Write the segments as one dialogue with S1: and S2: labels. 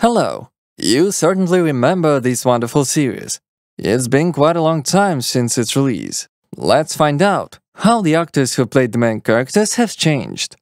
S1: Hello! You certainly remember this wonderful series. It's been quite a long time since its release. Let's find out how the actors who played the main characters have changed.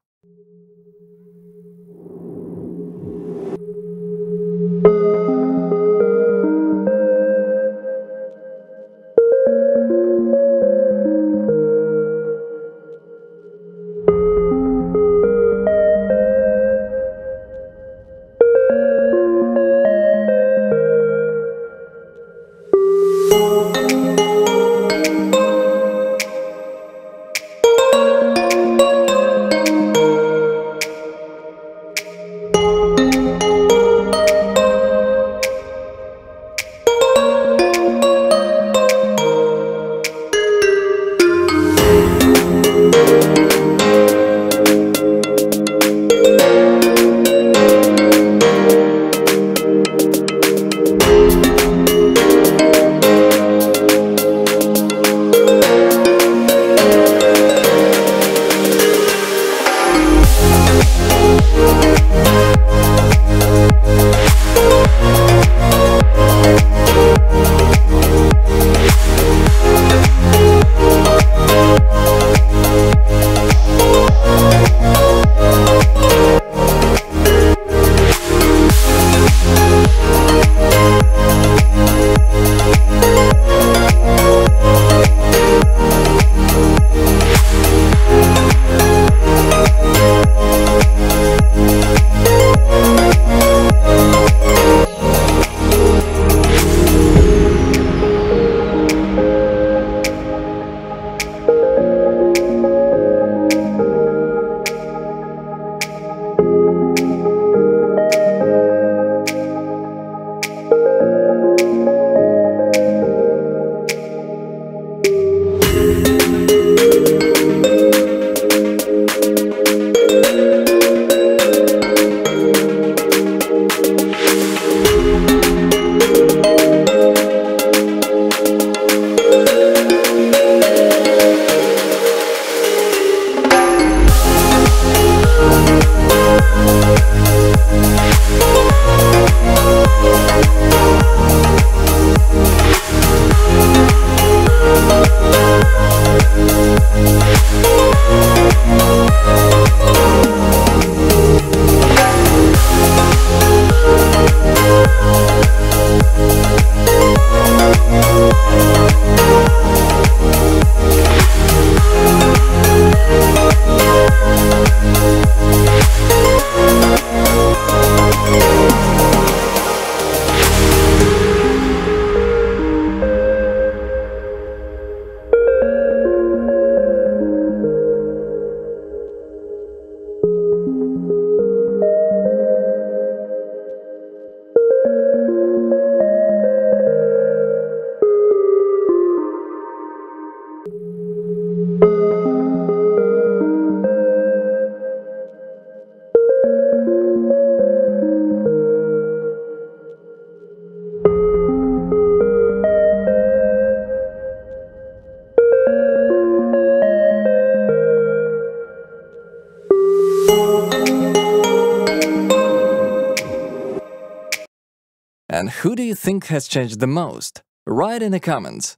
S1: And who do you think has changed the most? Write in the comments.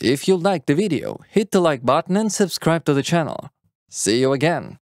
S1: If you liked the video, hit the like button and subscribe to the channel. See you again!